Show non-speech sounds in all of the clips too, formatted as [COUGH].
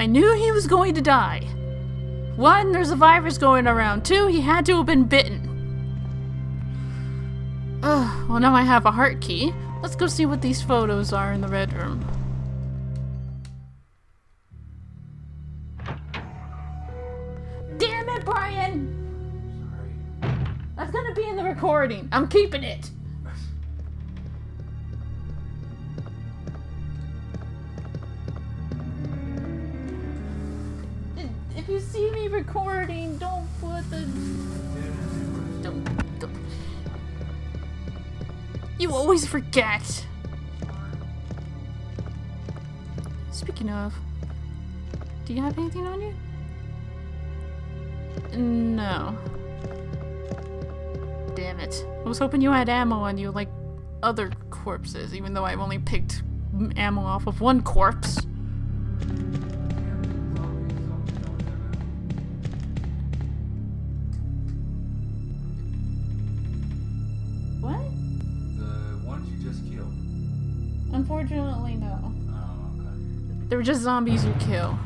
I knew he was going to die. One, there's a virus going around. Two, he had to have been bitten. Ugh, well now I have a heart key. Let's go see what these photos are in the red room. Damn it, Brian! Sorry. That's gonna be in the recording. I'm keeping it. Recording, don't put the. Don't, don't. You always forget. Speaking of, do you have anything on you? No. Damn it. I was hoping you had ammo on you like other corpses, even though I've only picked ammo off of one corpse. Unfortunately, no. Oh, okay. They were just zombies you kill.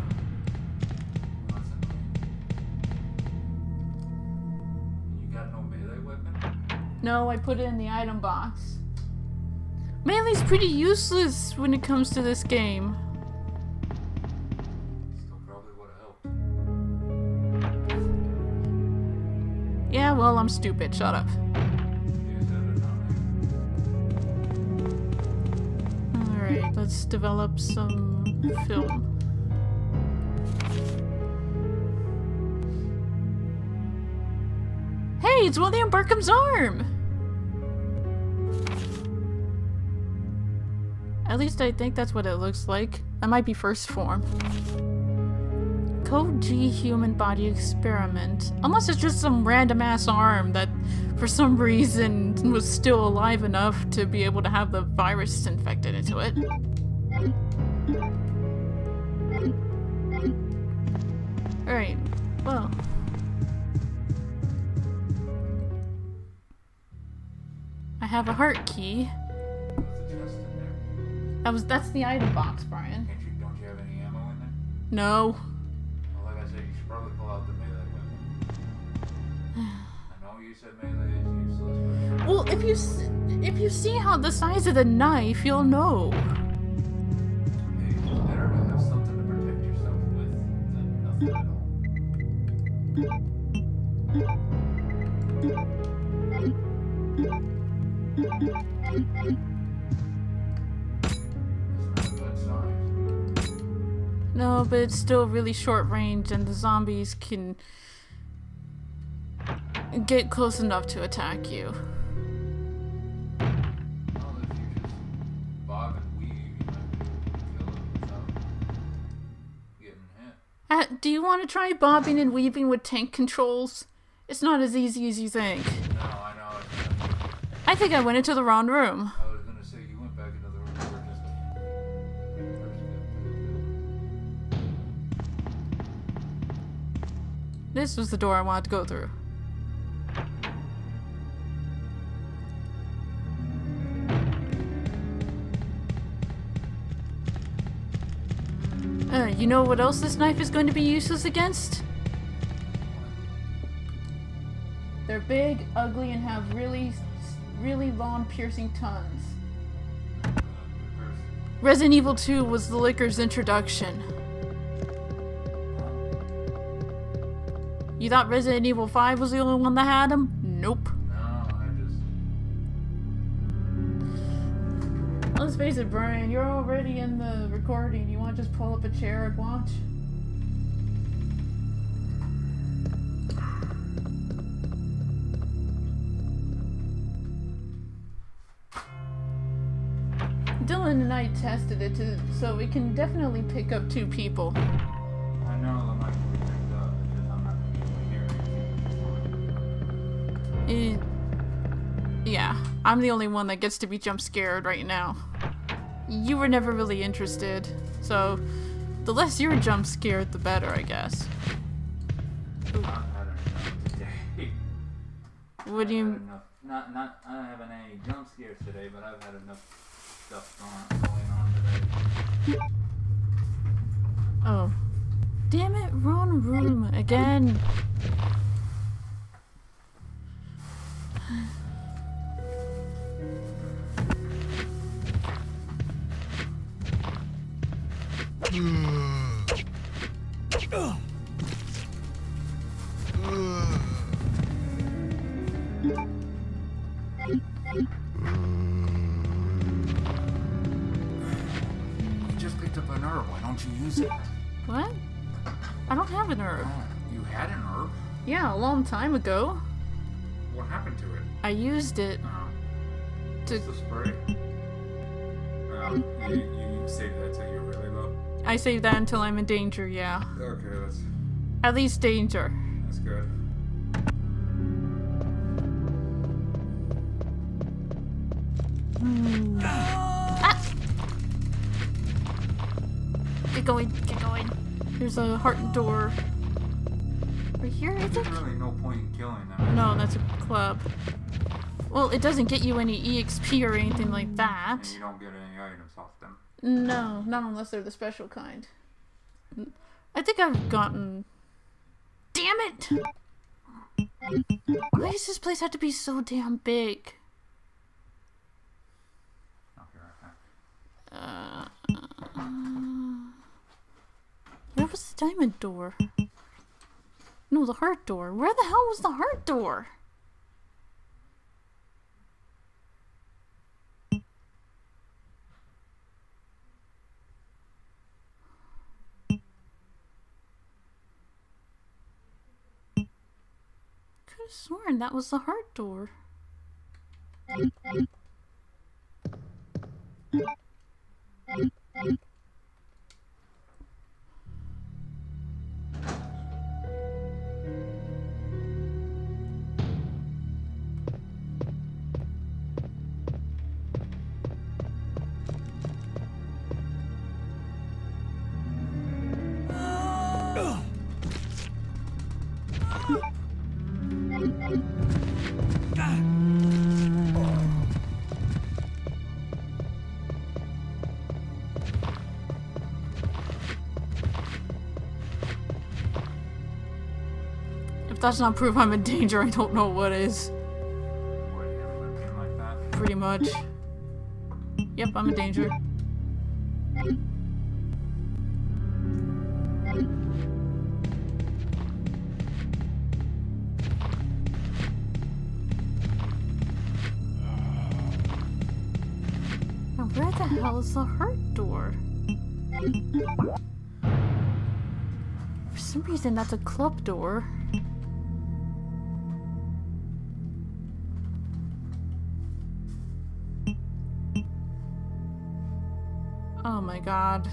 Well, that's annoying. You got no melee weapon? No, I put it in the item box. Melee's pretty useless when it comes to this game. Still probably would. Yeah, well, I'm stupid. Shut up. Let's develop some film. Hey, it's William Birkin's arm! At least I think that's what it looks like. That might be first form. Code G human body experiment. Unless it's just some random ass arm that for some reason was still alive enough to be able to have the virus infected into it. Alright, well. I have a heart key. What's the in there? That was that's the item box, Brian. Can't you, don't you have any ammo in there? No. Well, like I said, you should probably pull out the melee weapon. I know you said melee is useless, but Well, if you s- if you see how the size of the knife, you'll know. it's better to have something to protect yourself with than nothing No, but it's still really short range, and the zombies can get close enough to attack you. Uh, do you want to try bobbing and weaving with tank controls? It's not as easy as you think. No, I know. I think I went into the wrong room. I was gonna say you went back into the room just first got to the This was the door I wanted to go through. Uh, you know what else this knife is going to be useless against? They're big, ugly, and have really, really long piercing tongues. Resident Evil 2 was the Licker's introduction. You thought Resident Evil 5 was the only one that had them? Nope. Let's face it, Brian, you're already in the recording. You want to just pull up a chair and watch? Dylan and I tested it to, so we can definitely pick up two people. I'm the only one that gets to be jump scared right now. You were never really interested, so the less you're jump scared, the better, I guess. I've had enough today. What do you? Not, not. I haven't had any jump scares today, but I've had enough stuff going on today. Oh, Damn it, wrong room again. Long time ago. What happened to it? I used it Uh, to. the spray. Um, you, you saved that till you're really low. I save that until I'm in danger, yeah. Okay, that's At least danger. that's good. Ah! Get going, get going. There's a heart door. Here, I think? There's really no point in killing them. No, that's a club. Well, it doesn't get you any EXP or anything like that. And you don't get any items off them. No, not unless they're the special kind. I think I've gotten. Damn it! Why does this place have to be so damn big? I'll be right back. Uh, where was the diamond door? No, the heart door. Where the hell was the heart door? Could have sworn that was the heart door. That's not proof I'm in danger, I don't know what is. What, like? Pretty much. Yep, I'm in danger. Now where the hell is the hurt door? For some reason that's a club door. My god.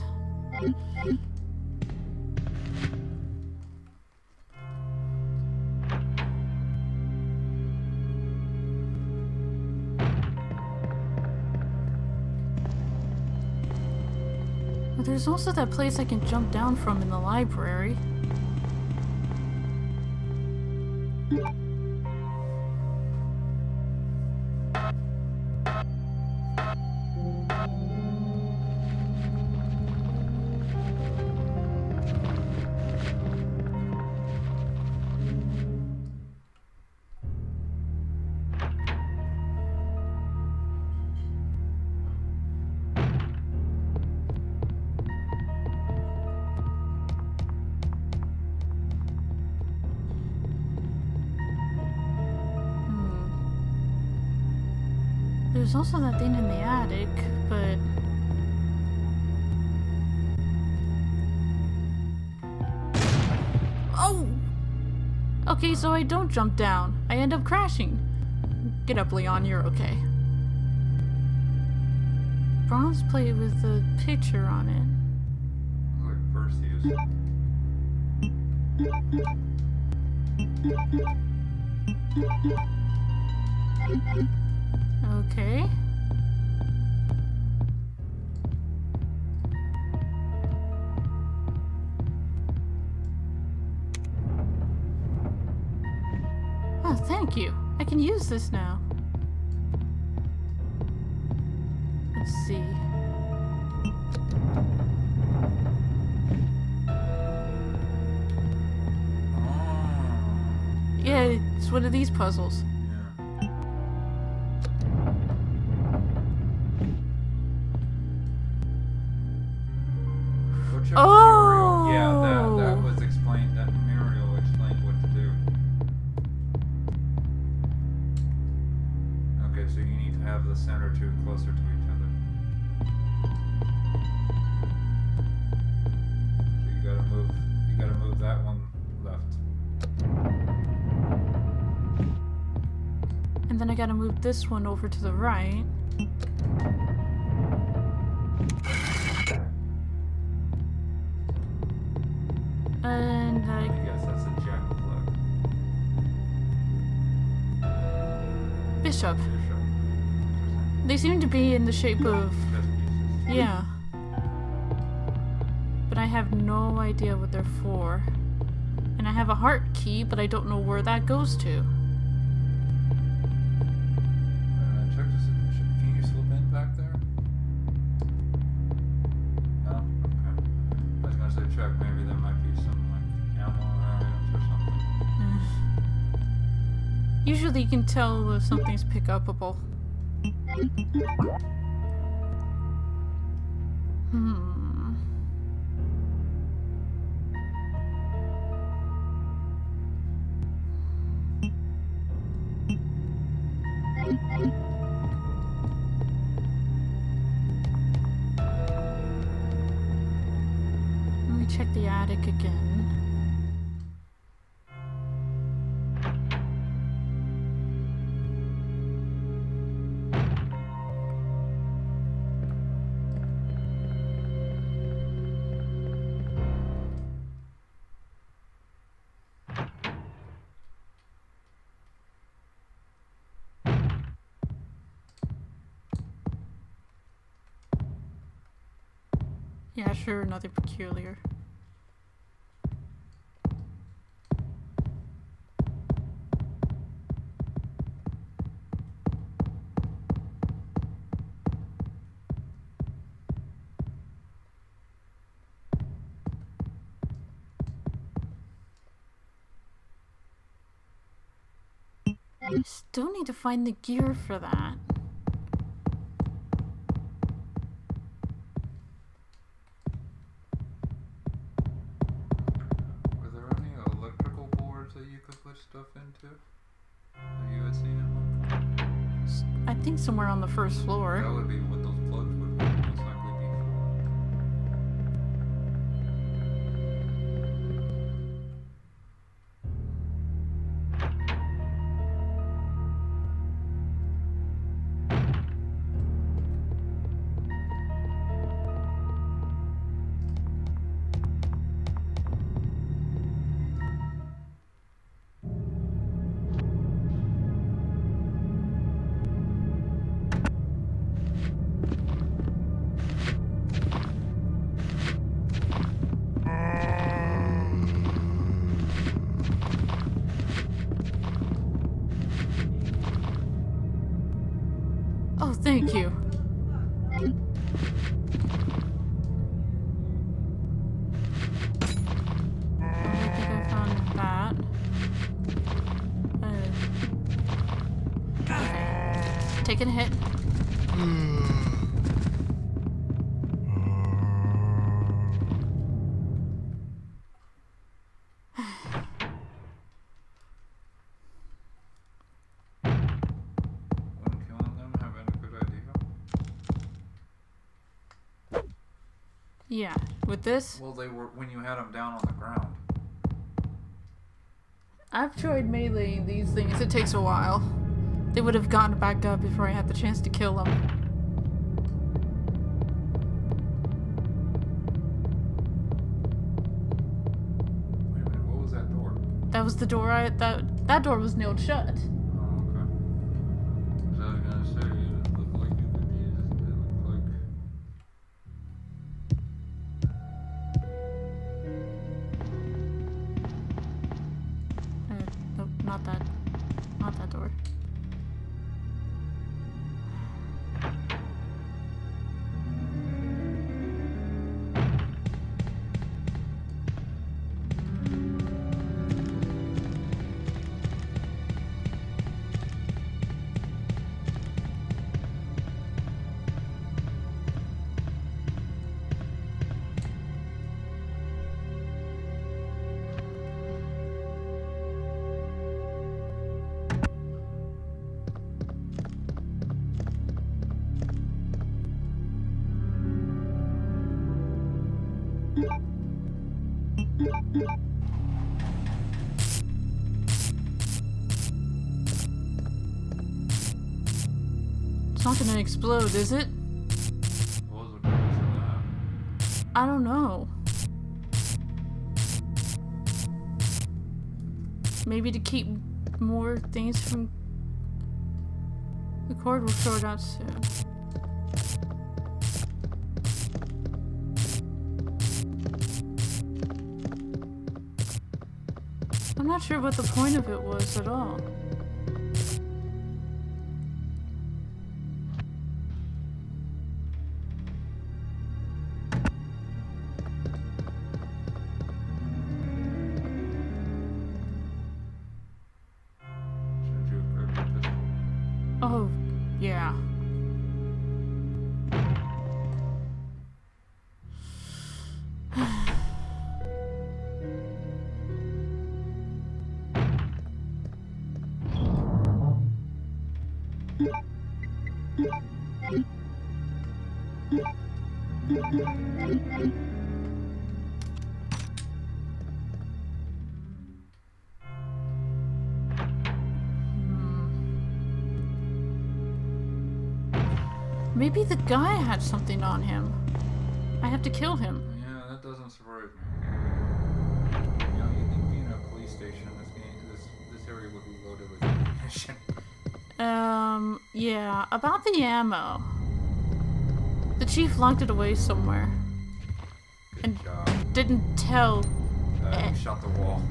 But There's also that place I can jump down from in the library. There's also that thing in the attic, but. Oh! Okay, so I don't jump down. I end up crashing. Get up, Leon, you're okay. Bronze plate with a picture on it. Like Perseus. Okay. Oh, thank you. I can use this now. Let's see. Ah. Yeah, it's one of these puzzles. The center two closer to each other. So you gotta move. You gotta move that one left. And then I gotta move this one over to the right. And I I, guess that's a jack plug. Bishop. They seem to be in the shape of. Yeah. But I have no idea what they're for. And I have a heart key, but I don't know where that goes to. Uh, check this. Can you slip in back there? No? Okay. I was gonna say check. Maybe there might be some like ammo or items or something. [SIGHS] Usually you can tell if something's pick upable. Hmm. Let me check the attic again. Sure, nothing peculiar. I still need to find the gear for that. The first That floor. would be Taking a hit. Wouldn't killing them have been a good idea? Yeah, with this, Well, they were when you had them down on the ground. I've tried meleeing these things. It takes a while. They would have gotten back up before I had the chance to kill them. Wait a minute, what was that door? That was the door I that that door was nailed shut. It's not gonna explode, is it? What was the purpose of that? I don't know. Maybe to keep more things from. The cord will short out soon. I'm not sure what the point of it was at all. Maybe the guy had something on him. I have to kill him. Yeah, that doesn't surprise me. You know, you think being a police station in this game, this this area would be loaded with ammunition. Um, yeah, about the ammo. The chief locked it away somewhere. Good And- job. Didn't tell, Uh, shot the wall.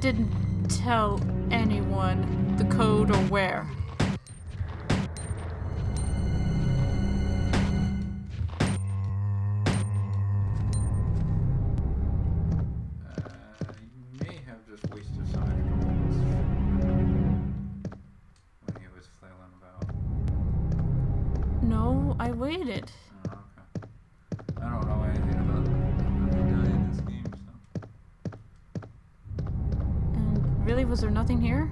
didn't tell anyone the code or where. I. Oh, okay. I don't know anything about in this game, so. And really, was there nothing here?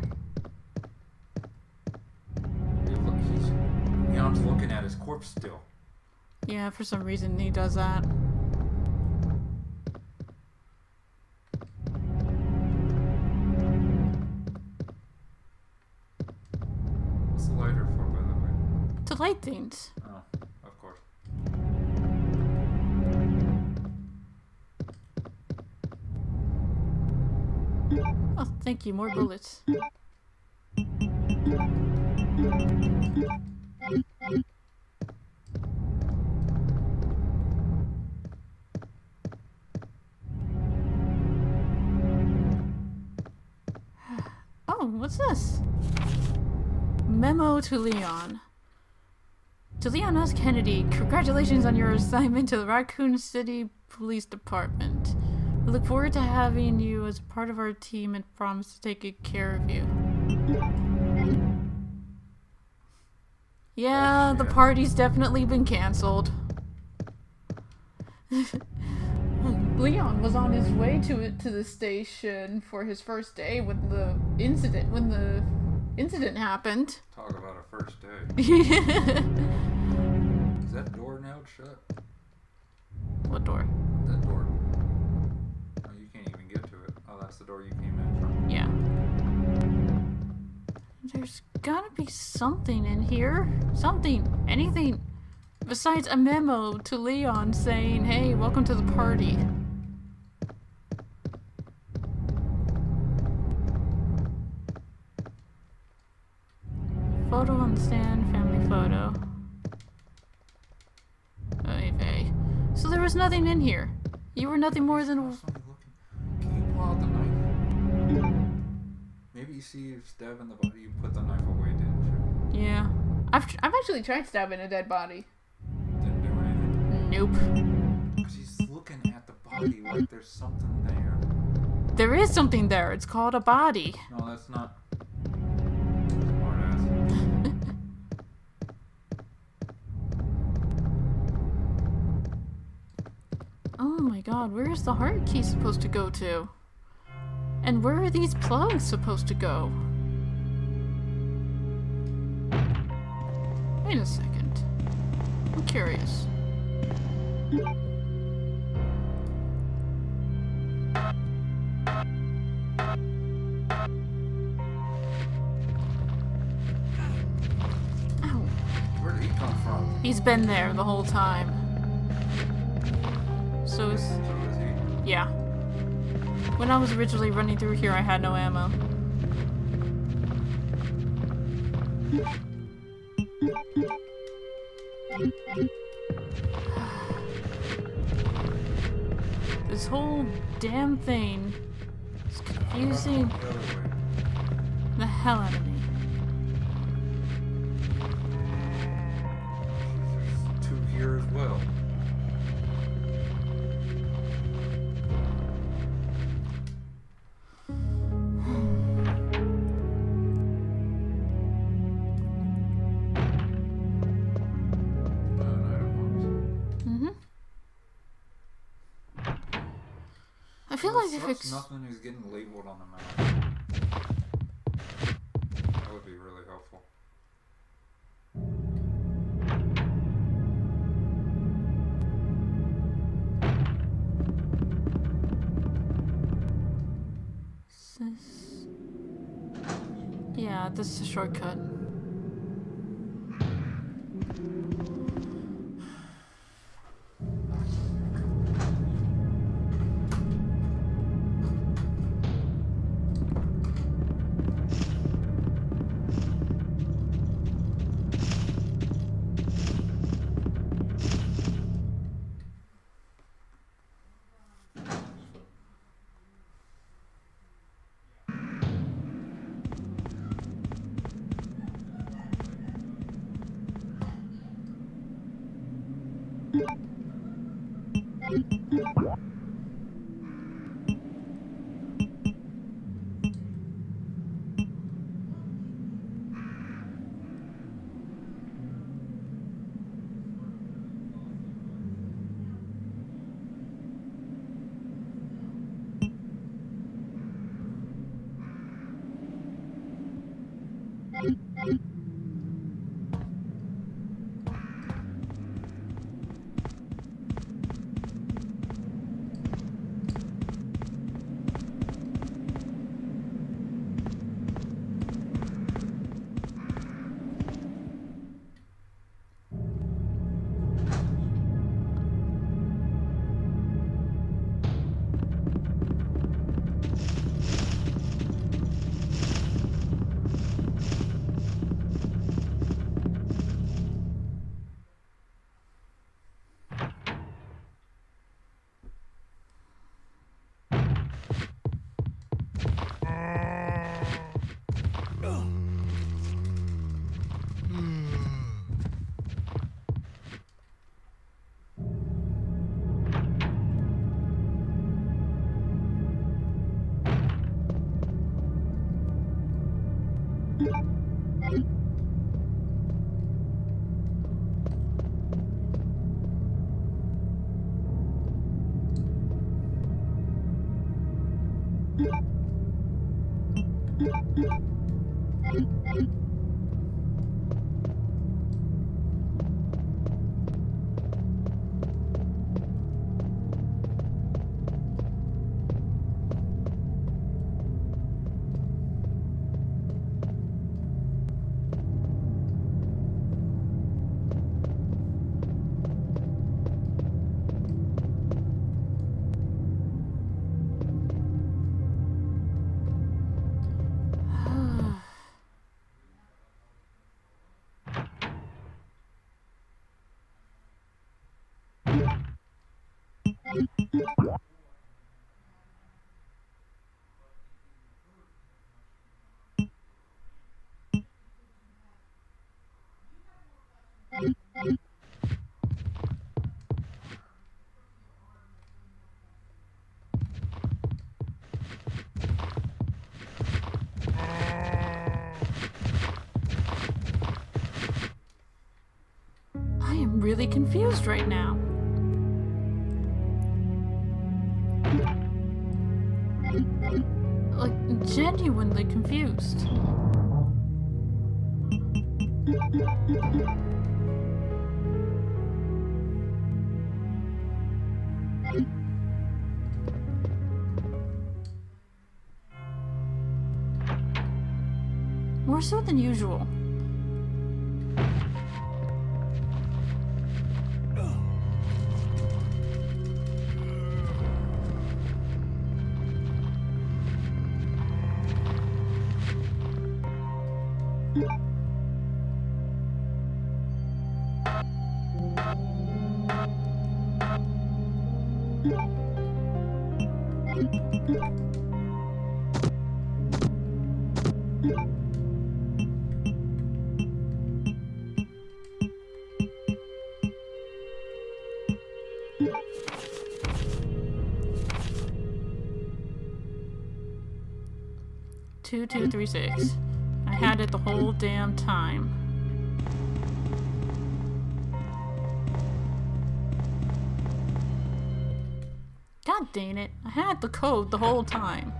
He's, looking at his corpse still. Yeah, for some reason he does that. What's the lighter for, by the way? To light things. Thank you. More bullets. [SIGHS] Oh, what's this? Memo to Leon. To Leon S. Kennedy, congratulations on your assignment to the Raccoon City Police Department. We look forward to having you as part of our team and promise to take good care of you. Yeah, the party's definitely been canceled. [LAUGHS] Leon was on his way to it to the station for his first day when the incident when the incident happened. Talk about a first day. [LAUGHS] Is that door now shut? What door. That's the door you came in from. Yeah. There's gotta be something in here. Something. Anything. Besides a memo to Leon saying, hey, welcome to the party. Photo on the stand, family photo. Vey. So there was nothing in here. You were nothing more than. Can you pull out the? Maybe you see if stabbing the body, you put the knife away, didn't you? Yeah. I've, tr- I've actually tried stabbing a dead body. Didn't do anything. Nope. Because he's looking at the body like there's something there. There is something there. It's called a body. No, that's not. [LAUGHS] Oh my god, where is the heart key supposed to go to? And where are these plugs supposed to go? Wait a second. I'm curious. Where did it come from? He's been there the whole time. So, is he? yeah. When I was originally running through here, I had no ammo. [SIGHS] This whole damn thing is confusing The hell out of me. If it's nothing is getting labeled on the map. That would be really helpful. This... Yeah, this is a shortcut. Really confused right now. Genuinely confused. More so than usual. Two two three six. I had it the whole damn time. God dang it. I had the code the whole time.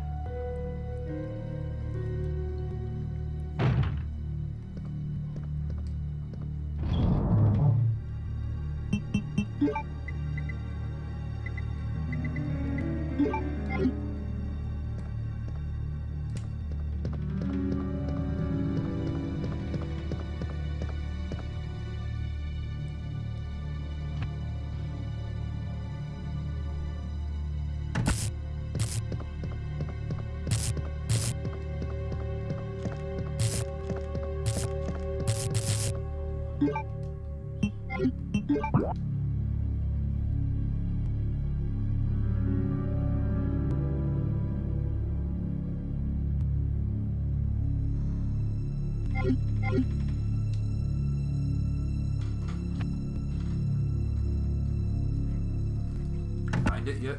Find it yet?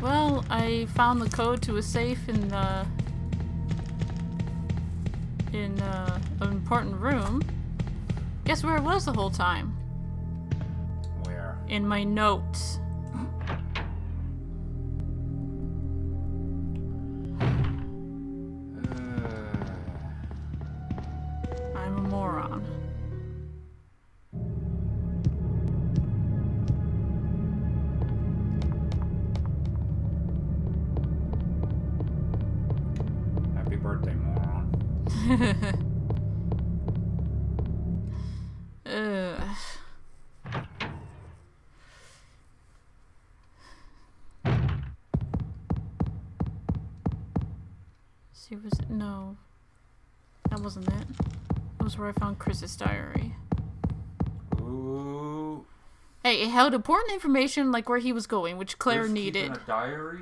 Well, I found the code to a safe in the in uh, an important room. Guess where it was the whole time? Where? In my notes. Wasn't it. That was where I found Chris's diary. Ooh. Hey, it held important information like where he was going, which Claire Chris needed. keeping a diary?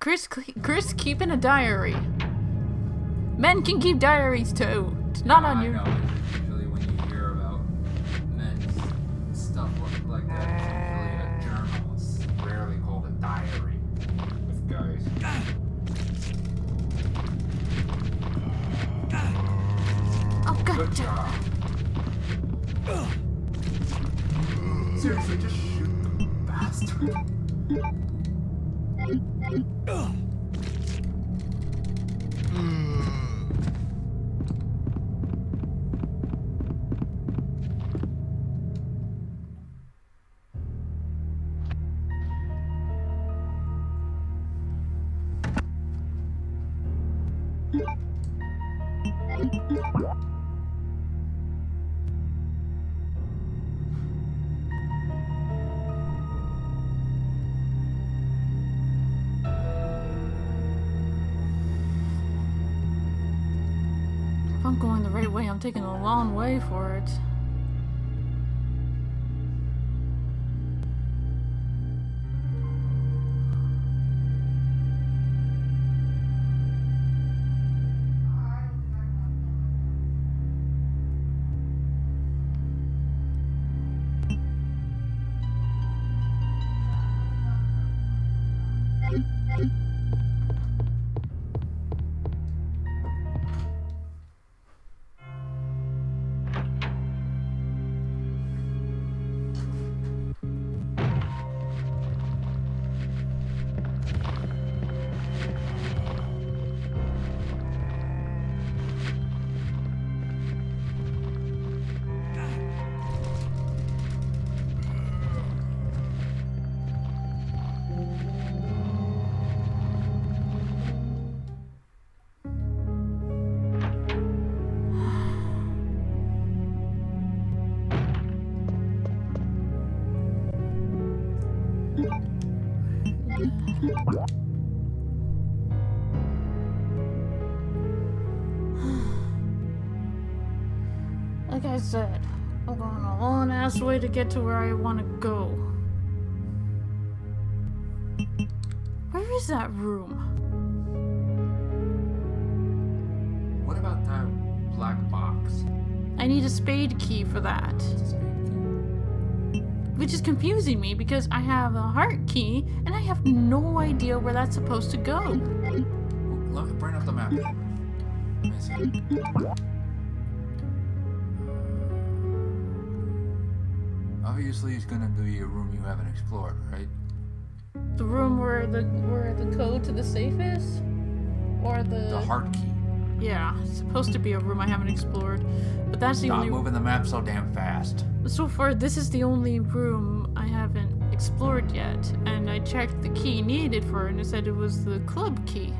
Chris, Chris keeping a diary. Men can keep diaries too. It's not on I you. know. It's usually when you Thank you. Taking a long way for it. To get to where I want to go. Where is that room? What about that black box? I need a spade key for that. It's a spade key. Which is confusing me because I have a heart key and I have no idea where that's supposed to go. Ooh, Let me bring up the map. Obviously, it's gonna be a room you haven't explored, right? The room where the where the code to the safe is? Or the, The heart key. Yeah, it's supposed to be a room I haven't explored. But that's the Stop only moving the map so damn fast. So far, this is the only room I haven't explored yet, and I checked the key needed for it, and it said it was the club key.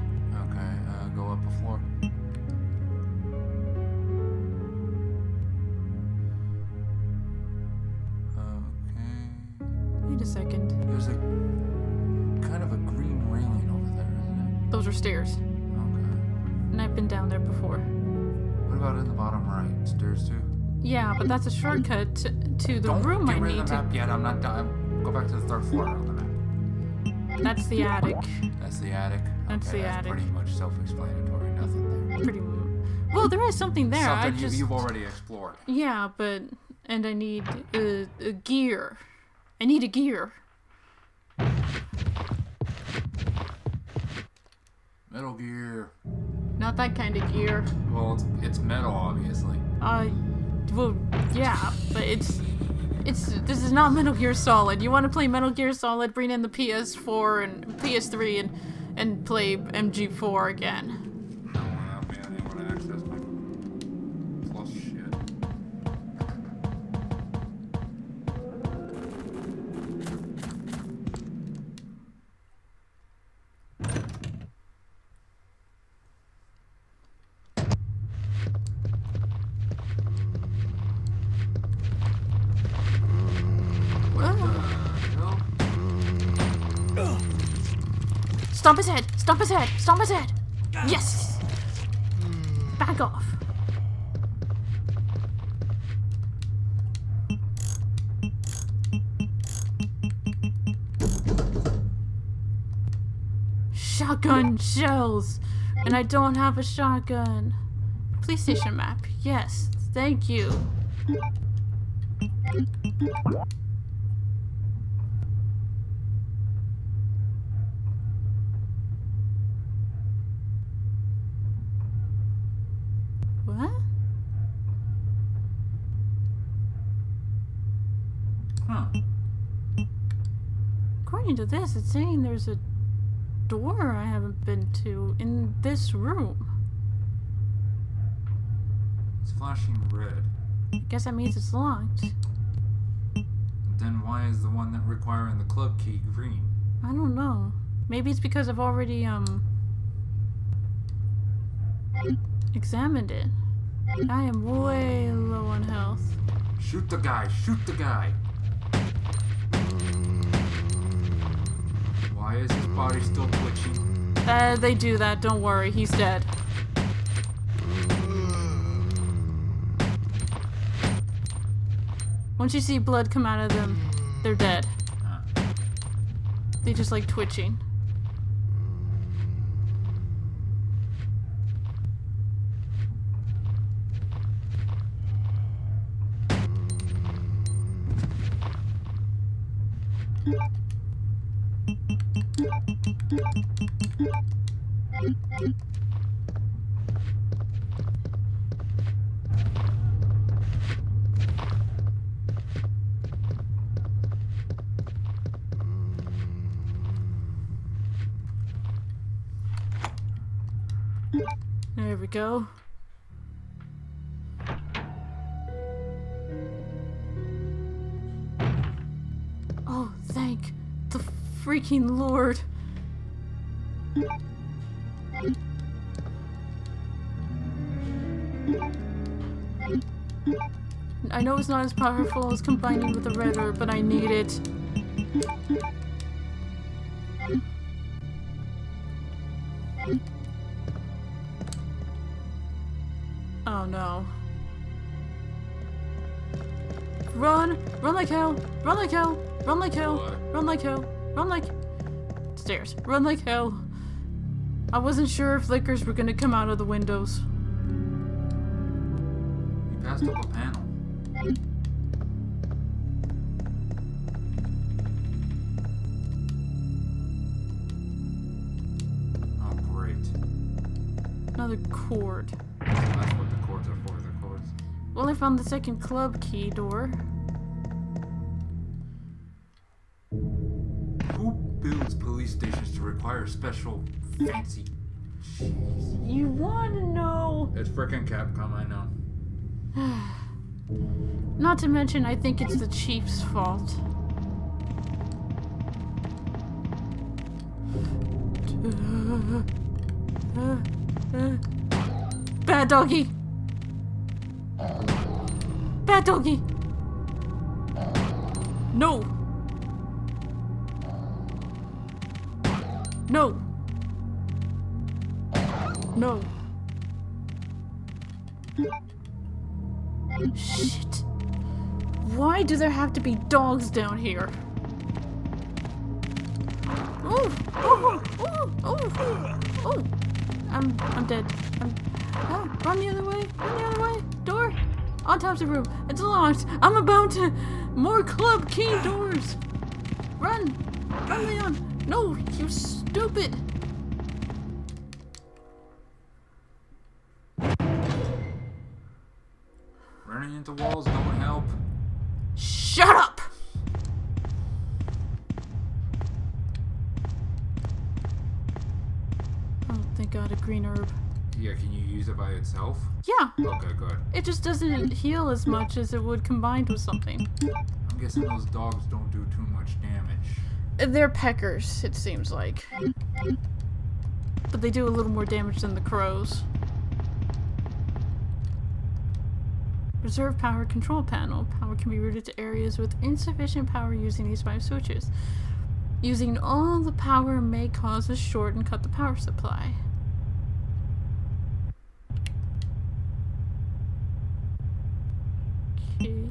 But that's a shortcut to, to the Don't room get I rid of need the to. map yet. I'm not done. Go back to the third floor on the map. That's the attic. That's the attic. That's okay, the that's attic. pretty much self-explanatory. Nothing there. Pretty. Well, there is something there. I Something you- just. you've already explored. Yeah, but and I need a, a gear. I need a gear. Metal Gear. Not that kind of gear. Well, it's, it's metal, obviously. Uh, well, yeah, but it's it's this is not Metal Gear Solid. You want to play Metal Gear Solid? Bring in the PS4 and PS3 and and play MG4 again. Stomp his head! Stomp his head! Stomp his head! Yes! Back off. Shotgun shells! And I don't have a shotgun. Police station map. Yes. Thank you. What? Huh. According to this, it's saying there's a door I haven't been to in this room. It's flashing red. I guess that means it's locked. Then why is the one that requiring the club key green? I don't know. Maybe it's because I've already, um, examined it. I am way low on health. Shoot the guy! Shoot the guy! Why is his body still twitching? Uh, they do that, don't worry, he's dead. Once you see blood come out of them, they're dead. They just like twitching. There we go. Oh, thank the freaking Lord. I know it's not as powerful as combining with the red herb, but I need it. Run! Like hell! Run like hell! Run like hell! Run like Stairs. Run like. downstairs. Run like hell. I wasn't sure if lickers were gonna come out of the windows. You passed up a panel. Oh, great. Another cord. That's what the cords are for. The cords. Well, I found the second club key door. Require special, fancy? Jeez. You wanna know? It's frickin' Capcom, I know. [SIGHS] Not to mention, I think it's the chief's fault. [SIGHS] Bad doggy! Bad doggy! No! No! No! Shit. Why do there have to be dogs down here? Ooh, ooh, ooh, ooh, ooh. I'm, I'm dead. I'm, oh, run the other way, run the other way. Door, autopsy room. It's locked. I'm about to, more club key doors. Run, run, Leon. No, you stupid. Running into walls don't help. Shut up! Oh, thank God, a green herb. Yeah, can you use it by itself? Yeah, Okay, good. it just doesn't heal as much as it would combined with something. I'm guessing those dogs don't do too much damage. They're peckers, it seems like. But they do a little more damage than the crows. Reserve power control panel. Power can be routed to areas with insufficient power using these five switches. Using all the power may cause a short and cut the power supply. Okay.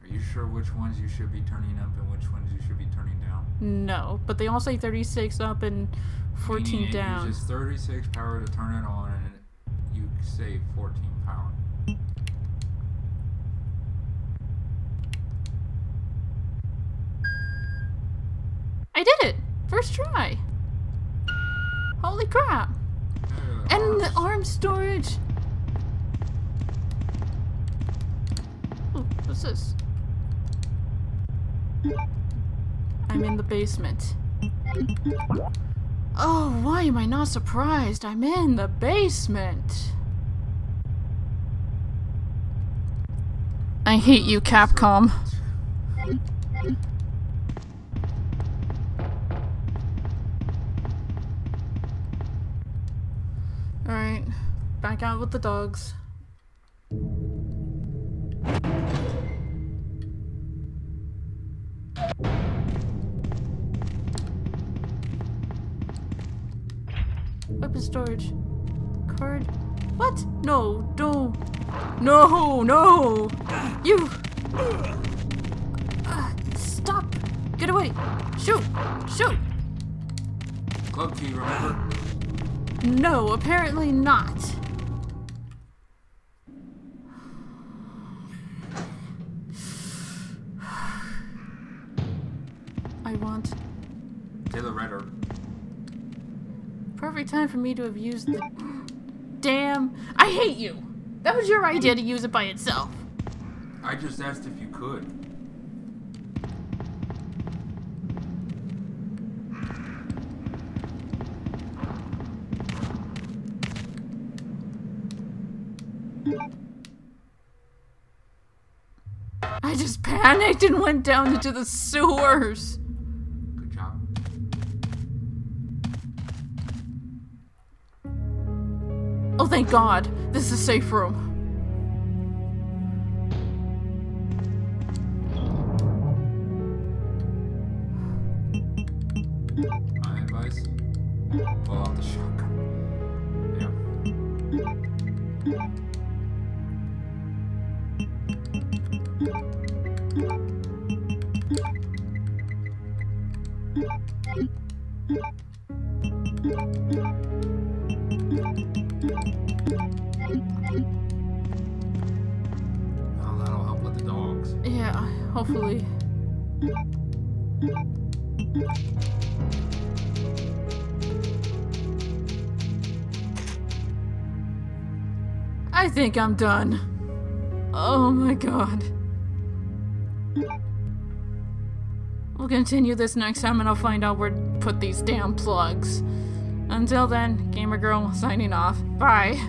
Are you sure which ones you should be turning up and which ones you should be turning down? No, but they all say 36 up and 14 Meaning it down. uses 36 power to turn it on and you save 14 power. I did it! First try! Holy crap! And the arm storage! Ooh, what's this? I'm in the basement. Oh, why am I not surprised? I'm in the basement! I hate you, Capcom. Alright, back out with the dogs. Weapon storage. Card. What? No, no. No, no! You! Uh, stop! Get away! Shoot! Shoot! Club key, remember? No, apparently not. Time for me to have used the damn. I hate you. That was your idea to use it by itself. I just asked if you could. I just panicked and went down into the sewers. Thank God. This is a safe room. Think I'm done. Oh my god. We'll continue this next time and I'll find out where to put these damn plugs. Until then, Gamer Girl signing off. Bye.